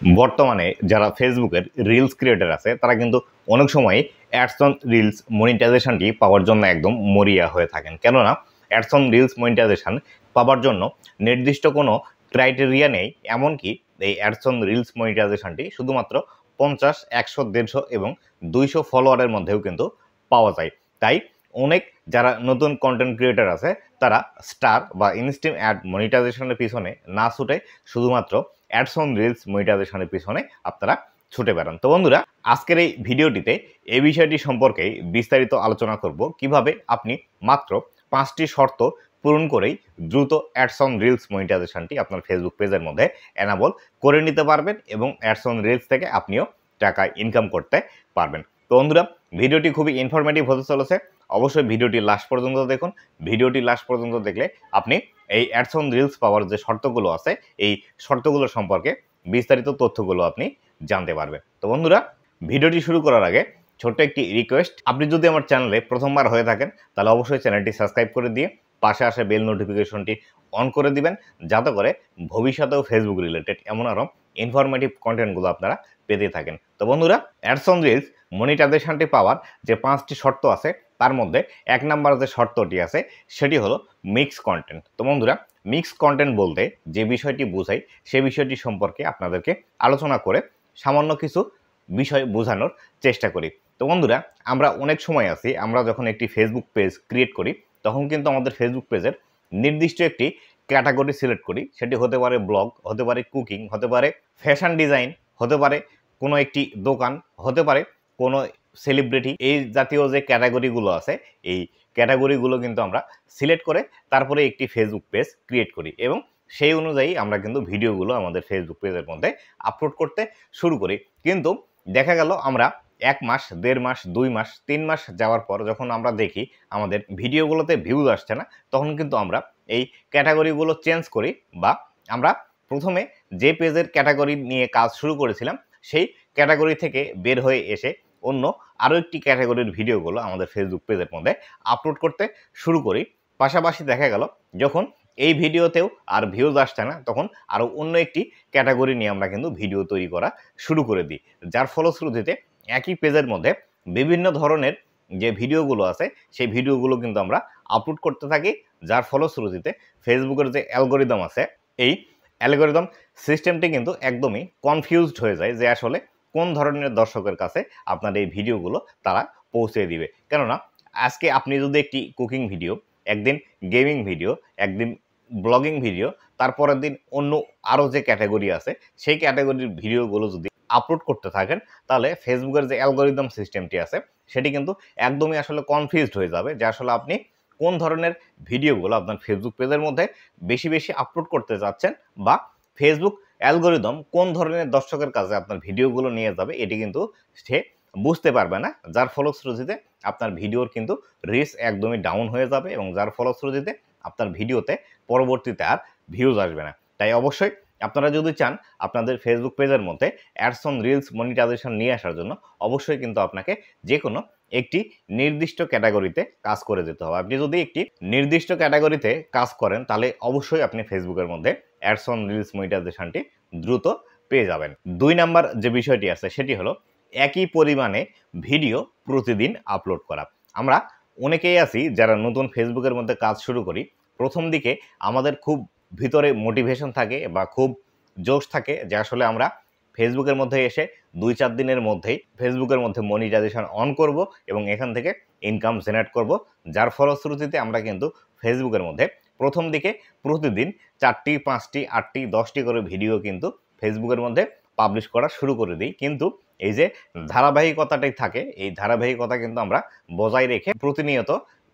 বর্তমানে যারা ফেসবুকের রিলস ক্রিয়েটার আছে, তারা কিন্তু অনেক সময় অ্যাডসন রিলস মনিটাইজেশনটি পাওয়ার জন্য একদম মরিয়া হয়ে থাকেন। কেননা অ্যাডসন রিলস মনিটাইজেশন পাওয়ার জন্য নির্দিষ্ট কোনো ক্রাইটেরিয়া নেই, এমনকি এই অ্যাডসন রিলস মনিটাইজেশনটি শুধুমাত্র পঞ্চাশ, একশো, দেড়শো এবং দুইশো ফলোয়ারের মধ্যেও কিন্তু পাওয়া যায়। তাই অনেক যারা নতুন কন্টেন্ট ক্রিয়েটার আছে, তারা স্টার বা ইনস্টিম অ্যাড মনিটাইজেশনের পিছনে না ছুটে শুধুমাত্র অ্যাডস অন রিলস মনিটাইজেশনের পিছনে আপনারা ছুটে বেড়ান। তো বন্ধুরা, আজকের এই ভিডিওটিতে এই বিষয়টি সম্পর্কে বিস্তারিত আলোচনা করব কীভাবে আপনি মাত্র পাঁচটি শর্ত পূরণ করেই দ্রুত অ্যাডস অন রিলস মনিটাইজেশনটি আপনার ফেসবুক পেজের মধ্যে এনাবল করে নিতে পারবেন এবং অ্যাডস অন রিলস থেকে আপনিও টাকা ইনকাম করতে পারবেন। তো বন্ধুরা, ভিডিওটি খুবই ইনফরমেটিভ হতে চলেছে। অবশ্যই ভিডিওটি লাস্ট পর্যন্ত দেখুন। ভিডিওটি লাস্ট পর্যন্ত দেখলে আপনি এই অ্যাডস অন রিলস পাওয়ার যে শর্তগুলো আছে, এই শর্তগুলো সম্পর্কে বিস্তারিত তথ্যগুলো আপনি জানতে পারবেন। তো বন্ধুরা, ভিডিওটি শুরু করার আগে ছোট্ট একটি রিকোয়েস্ট আপনি যদি আমার চ্যানেলে প্রথমবার হয়ে থাকেন, তাহলে অবশ্যই চ্যানেলটি সাবস্ক্রাইব করে দিয়ে পাশে আসে বেল নোটিফিকেশনটি অন করে দিবেন, যাতে করে ভবিষ্যতেও ফেসবুক রিলেটেড এমন আরও ইনফরমেটিভ কন্টেন্টগুলো আপনারা পেতে থাকেন। তো বন্ধুরা অ্যাডস অন রিলস মনিটাইজেশনটি পাওয়ার যে পাঁচটি শর্ত আছে তার মধ্যে এক নাম্বার যে শর্তটি আছে, সেটি হলো মিক্স কন্টেন্ট তো বন্ধুরা মিক্স কন্টেন্ট বলতে যে বিষয়টি বোঝাই, সে বিষয়টি সম্পর্কে আপনাদেরকে আলোচনা করে সামান্য কিছু বিষয় বোঝানোর চেষ্টা করি। তো বন্ধুরা, আমরা অনেক সময় আছি, আমরা যখন একটি ফেসবুক পেজ ক্রিয়েট করি, তখন কিন্তু আমাদের ফেসবুক পেজের নির্দিষ্ট একটি ক্যাটাগরি সিলেক্ট করি। সেটি হতে পারে ব্লগ হতে পারে কুকিং হতে পারে ফ্যাশন ডিজাইন হতে পারে কোনো একটি দোকান, হতে পারে কোনো সেলিব্রিটি এই জাতীয় যে ক্যাটাগরিগুলো আছে, এই ক্যাটাগরিগুলো কিন্তু আমরা সিলেক্ট করে তারপরে একটি ফেসবুক পেজ ক্রিয়েট করি এবং সেই অনুযায়ী আমরা কিন্তু ভিডিওগুলো আমাদের ফেসবুক পেজের মধ্যে আপলোড করতে শুরু করি। কিন্তু দেখা গেল আমরা এক মাস, দেড় মাস, দুই মাস, তিন মাস যাওয়ার পর যখন আমরা দেখি আমাদের ভিডিওগুলোতে ভিউজ আসছে না, তখন কিন্তু আমরা এই ক্যাটাগরিগুলো চেঞ্জ করি বা আমরা প্রথমে যে পেজের ক্যাটাগরি নিয়ে কাজ শুরু করেছিলাম, সেই ক্যাটাগরি থেকে বের হয়ে এসে অন্য আরও একটি ক্যাটাগরির ভিডিওগুলো আমাদের ফেসবুক পেজের মধ্যে আপলোড করতে শুরু করি। পাশাপাশি দেখা গেল, যখন এই ভিডিওতেও আর ভিউজ আসছে না, তখন আরও অন্য একটি ক্যাটাগরি নিয়ে আমরা কিন্তু ভিডিও তৈরি করা শুরু করে দিই। যার ফলশ্রুতিতে একই পেজের মধ্যে বিভিন্ন ধরনের যে ভিডিওগুলো আছে, সেই ভিডিওগুলো কিন্তু আমরা আপলোড করতে থাকি। যার ফলশ্রুতিতে ফেসবুকের যে অ্যালগোরিদম আছে, এই অ্যালগোরিদম সিস্টেমটি কিন্তু একদমই কনফিউজড হয়ে যায় যে আসলে কোন ধরনের দর্শকের কাছে আপনার এই ভিডিওগুলো তারা পৌঁছে দিবে? কেননা, আজকে আপনি যদি একটি কুকিং ভিডিও, একদিন গেমিং ভিডিও, একদিন ব্লগিং ভিডিও, তারপরের দিন অন্য আরও যে ক্যাটাগরি আছে, সেই ক্যাটাগরির ভিডিওগুলো যদি আপলোড করতে থাকেন, তাহলে ফেসবুকের যে অ্যালগোরিদম সিস্টেমটি আছে, সেটি কিন্তু একদমই আসলে কনফিউজড হয়ে যাবে যে আসলে আপনি কোন ধরনের ভিডিওগুলো আপনার ফেসবুক পেজের মধ্যে বেশি বেশি আপলোড করতে যাচ্ছেন বা ফেসবুক অ্যালগোরিদম কোন ধরনের দর্শকের কাছে আপনার ভিডিওগুলো নিয়ে যাবে, এটি কিন্তু সে বুঝতে পারবে না। যার ফলশ্রুতিতে আপনার ভিডিওর কিন্তু রিচ একদমই ডাউন হয়ে যাবে এবং যার ফলশ্রুতিতে আপনার ভিডিওতে পরবর্তীতে আর ভিউজ আসবে না। তাই অবশ্যই আপনারা যদি চান আপনাদের ফেসবুক পেজের মধ্যে অ্যাডস অন রিলস মনিটাইজেশন নিয়ে আসার জন্য, অবশ্যই কিন্তু আপনাকে যে কোনো একটি নির্দিষ্ট ক্যাটাগরিতে কাজ করে যেতে হবে। আপনি যদি একটি নির্দিষ্ট ক্যাটাগরিতে কাজ করেন, তাহলে অবশ্যই আপনি ফেসবুকের মধ্যে অ্যাডস অন রিলস মনিটাইজেশনটি দ্রুত পেয়ে যাবেন। দুই নাম্বার যে বিষয়টি আছে, সেটি হলো একই পরিমাণে ভিডিও প্রতিদিন আপলোড করা। আমরা অনেকেই আছি যারা নতুন ফেসবুকের মধ্যে কাজ শুরু করি, প্রথম দিকে আমাদের খুব ভিতরে মোটিভেশন থাকে বা খুব জোশ থাকে যে আসলে আমরা ফেসবুকের মধ্যে এসে দুই চার দিনের মধ্যেই ফেসবুকের মধ্যে মনিটাইজেশন অন করব এবং এখান থেকে ইনকাম জেনারেট করব, যার ফলশ্রুতিতে আমরা কিন্তু ফেসবুকের মধ্যে প্রথম দিকে প্রতিদিন চারটি, পাঁচটি, আটটি, দশটি করে ভিডিও কিন্তু ফেসবুকের মধ্যে পাবলিশ করা শুরু করে দিই। কিন্তু এই যে ধারাবাহিকতাটাই থাকে, এই ধারাবাহিকতা কিন্তু আমরা বজায় রেখে প্রতিনিয়ত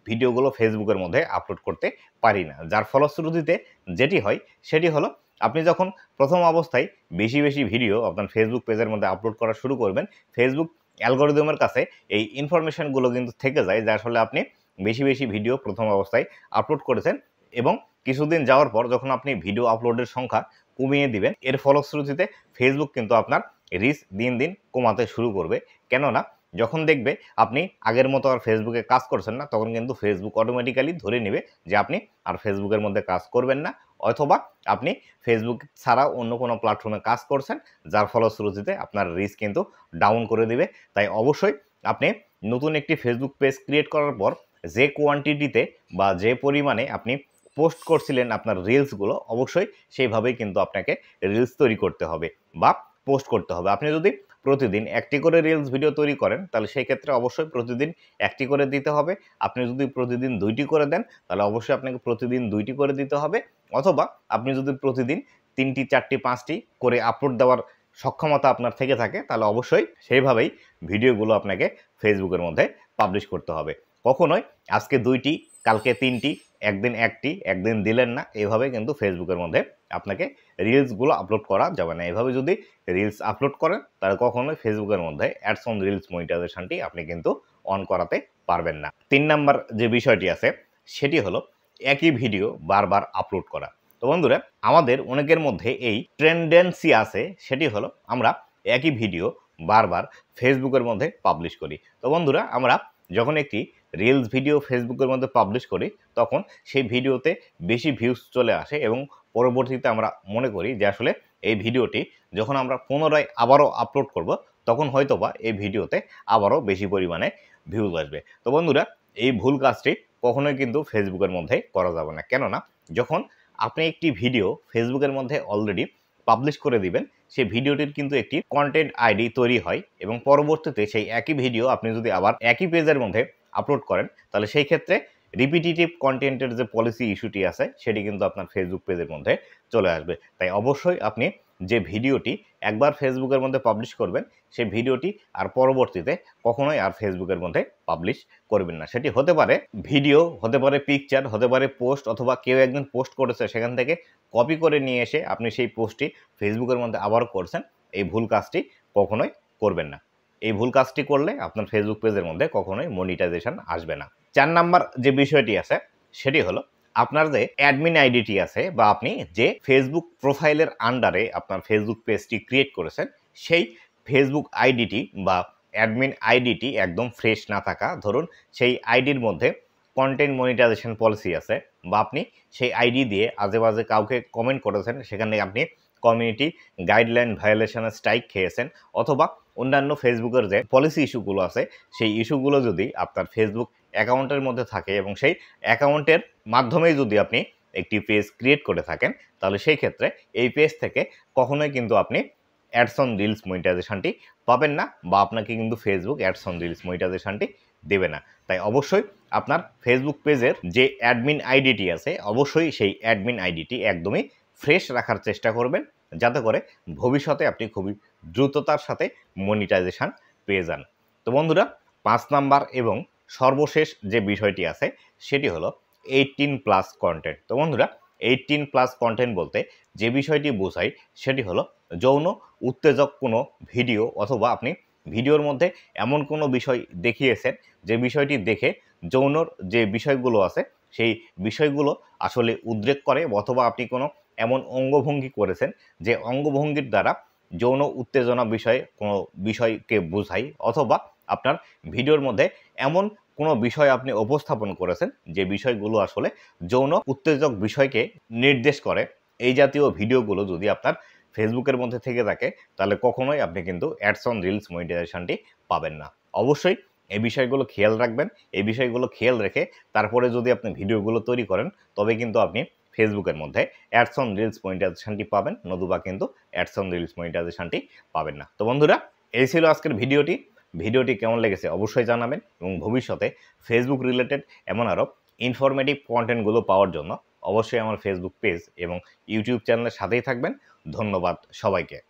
ভিডিওগুলো ফেসবুকের মধ্যে আপলোড করতে পারি না। যার ফলশ্রুতিতে যেটি হয়, সেটি হলো আপনি যখন প্রথম অবস্থায় বেশি বেশি ভিডিও আপনার ফেসবুক পেজের মধ্যে আপলোড করা শুরু করবেন ফেসবুক অ্যালগোরিদমের কাছে এই ইনফরমেশনগুলো কিন্তু থেকে যায়, যার আসলে আপনি বেশি বেশি ভিডিও প্রথম অবস্থায় আপলোড করেছেন। এবং কিছুদিন যাওয়ার পর যখন আপনি ভিডিও আপলোডের সংখ্যা কমিয়ে দিবেন, এর ফলশ্রুতিতে ফেসবুক কিন্তু আপনার রিচ দিন দিন কমাতে শুরু করবে। কেননা, যখন দেখবে আপনি আগের মতো আর ফেসবুকে কাজ করছেন না, তখন কিন্তু ফেসবুক অটোমেটিক্যালি ধরে নেবে যে আপনি আর ফেসবুকের মধ্যে কাজ করবেন না, অথবা আপনি ফেসবুক ছাড়া অন্য কোনো প্ল্যাটফর্মে কাজ করছেন, যার ফলশ্রুতিতে আপনার রিস্ক কিন্তু ডাউন করে দিবে। তাই অবশ্যই আপনি নতুন একটি ফেসবুক পেজ ক্রিয়েট করার পর যে কোয়ান্টিটিতে বা যে পরিমাণে আপনি পোস্ট করছিলেন আপনার রিলসগুলো অবশ্যই সেইভাবেই কিন্তু আপনাকে রিলস তৈরি করতে হবে বা পোস্ট করতে হবে। আপনি যদি প্রতিদিন একটি করে রিলস ভিডিও তৈরি করেন, তাহলে সেই ক্ষেত্রে অবশ্যই প্রতিদিন একটি করে দিতে হবে। আপনি যদি প্রতিদিন দুইটি করে দেন, তাহলে অবশ্যই আপনাকে প্রতিদিন দুইটি করে দিতে হবে। অথবা আপনি যদি প্রতিদিন তিনটি, চারটি, পাঁচটি করে আপলোড দেওয়ার সক্ষমতা আপনার থেকে থাকে, তাহলে অবশ্যই সেইভাবেই ভিডিওগুলো আপনাকে ফেসবুকের মধ্যে পাবলিশ করতে হবে। কখনোই আজকে দুইটি, কালকে তিনটি, একদিন একটি, একদিন দিলেন না, এভাবে কিন্তু ফেসবুকের মধ্যে আপনাকে রিলসগুলো আপলোড করা যাবে না। এভাবে যদি রিলস আপলোড করেন, তাহলে কখনোই ফেসবুকের মধ্যে অ্যাডস অন রিলস মনিটাইজেশনটি আপনি কিন্তু অন করাতে পারবেন না। তিন নাম্বার যে বিষয়টি আছে, সেটি হলো একই ভিডিও বারবার আপলোড করা। তো বন্ধুরা, আমাদের অনেকের মধ্যে এই ট্রেন্ডেন্সি আছে, সেটি হলো আমরা একই ভিডিও বারবার ফেসবুকের মধ্যে পাবলিশ করি। তো বন্ধুরা, আমরা যখন একটি রিলস ভিডিও ফেসবুকের মধ্যে পাবলিশ করি, তখন সেই ভিডিওতে বেশি ভিউজ চলে আসে এবং পরবর্তীতে আমরা মনে করি যে আসলে এই ভিডিওটি যখন আমরা পুনরায় আবারও আপলোড করব, তখন হয়তোবা এই ভিডিওতে আবারও বেশি পরিমাণে ভিউজ আসবে। তো বন্ধুরা, এই ভুল কাজটি কখনোই কিন্তু ফেসবুকের মধ্যে করা যাবে না। কেননা, যখন আপনি একটি ভিডিও ফেসবুকের মধ্যে অলরেডি পাবলিশ করে দিবেন, সেই ভিডিওটির কিন্তু একটি কন্টেন্ট আইডি তৈরি হয় এবং পরবর্তীতে সেই একই ভিডিও আপনি যদি আবার একই পেজের মধ্যে আপলোড করেন, তাহলে সেই ক্ষেত্রে রিপিটিটিভ কন্টেন্টের যে পলিসি ইস্যুটি আছে, সেটি কিন্তু আপনার ফেসবুক পেজের মধ্যে চলে আসবে। তাই অবশ্যই আপনি যে ভিডিওটি একবার ফেসবুকের মধ্যে পাবলিশ করবেন, সেই ভিডিওটি আর পরবর্তীতে কখনোই আর ফেসবুকের মধ্যে পাবলিশ করবেন না। সেটি হতে পারে ভিডিও হতে পারে পিকচার হতে পারে পোস্ট অথবা কেউ একজন পোস্ট করেছে, সেখান থেকে কপি করে নিয়ে এসে আপনি সেই পোস্টটি ফেসবুকের মধ্যে আবার করছেন, এই ভুল কাজটি কখনোই করবেন না। এই ভুল কাজটি করলে আপনার ফেসবুক পেজের মধ্যে কখনোই মনিটাইজেশন আসবে না। চার নাম্বার যে বিষয়টি আছে, সেটি হলো আপনার যে অ্যাডমিন আইডিটি আছে বা আপনি যে ফেসবুক প্রোফাইলের আন্ডারে আপনার ফেসবুক পেজটি ক্রিয়েট করেছেন, সেই ফেসবুক আইডিটি বা অ্যাডমিন আইডিটি একদম ফ্রেশ না থাকা, ধরুন সেই আইডির মধ্যে কন্টেন্ট মনিটাইজেশন পলিসি আছে বা আপনি সেই আইডি দিয়ে আজে বাজে কাউকে কমেন্ট করেছেন, সেখানে আপনি কমিউনিটি গাইডলাইন ভায়োলেশনের স্ট্রাইক খেয়েছেন অথবা অন্যান্য ফেসবুকের যে পলিসি ইস্যুগুলো আছে, সেই ইস্যুগুলো যদি আপনার ফেসবুক অ্যাকাউন্টের মধ্যে থাকে এবং সেই অ্যাকাউন্টের মাধ্যমেই যদি আপনি একটি পেজ ক্রিয়েট করে থাকেন, তাহলে সেই ক্ষেত্রে এই পেজ থেকে কখনোই কিন্তু আপনি অ্যাডসন রিলস মনিটাইজেশনটি পাবেন না বা আপনাকে কিন্তু ফেসবুক অ্যাডসন রিলস মনিটাইজেশনটি দেবে না। তাই অবশ্যই আপনার ফেসবুক পেজের যে অ্যাডমিন আইডিটি আছে, অবশ্যই সেই অ্যাডমিন আইডিটি একদমই ফ্রেশ রাখার চেষ্টা করবেন, যাতে করে ভবিষ্যতে আপনি খুবই দ্রুততার সাথে মনিটাইজেশন পেয়ে যান। তো বন্ধুরা, পাঁচ নাম্বার এবং সর্বশেষ যে বিষয়টি আছে, সেটি হলো এইটিন প্লাস কন্টেন্ট তো বন্ধুরা এইটিন প্লাস কন্টেন্ট বলতে যে বিষয়টি বোঝাই সেটি হলো যৌন উত্তেজক কোনো ভিডিও অথবা আপনি ভিডিওর মধ্যে এমন কোনো বিষয় দেখিয়েছেন, যে বিষয়টি দেখে যৌনর যে বিষয়গুলো আছে, সেই বিষয়গুলো আসলে উদ্রেক করে অথবা আপনি কোনো এমন অঙ্গভঙ্গি করেছেন, যে অঙ্গভঙ্গির দ্বারা যৌন উত্তেজনা বিষয়ে কোনো বিষয়কে বোঝাই অথবা আপনার ভিডিওর মধ্যে এমন কোনো বিষয় আপনি উপস্থাপন করেছেন যে বিষয়গুলো আসলে যৌন উত্তেজক বিষয়কে নির্দেশ করে, এই জাতীয় ভিডিওগুলো যদি আপনার ফেসবুকের মধ্যে থেকে থাকে, তাহলে কখনোই আপনি কিন্তু অ্যাডস অন রিলস মনিটাইজেশনটি পাবেন না। অবশ্যই এই বিষয়গুলো খেয়াল রাখবেন, এই বিষয়গুলো খেয়াল রেখে তারপরে যদি আপনি ভিডিওগুলো তৈরি করেন, তবে কিন্তু আপনি ফেসবুকের মধ্যে অ্যাডস অন রিলস মনিটাইজেশনটি পাবেন, নতুবা কিন্তু অ্যাডস অন রিলস মনিটাইজেশনটি পাবেন না। তো বন্ধুরা, এই ছিল আজকের ভিডিওটি। ভিডিওটি কেমন লেগেছে অবশ্যই জানাবেন এবং ভবিষ্যতে ফেসবুক রিলেটেড এমন আরও ইনফরমেটিভ কন্টেন্টগুলো পাওয়ার জন্য অবশ্যই আমার ফেসবুক পেজ এবং ইউটিউব চ্যানেলের সাথেই থাকবেন। ধন্যবাদ সবাইকে।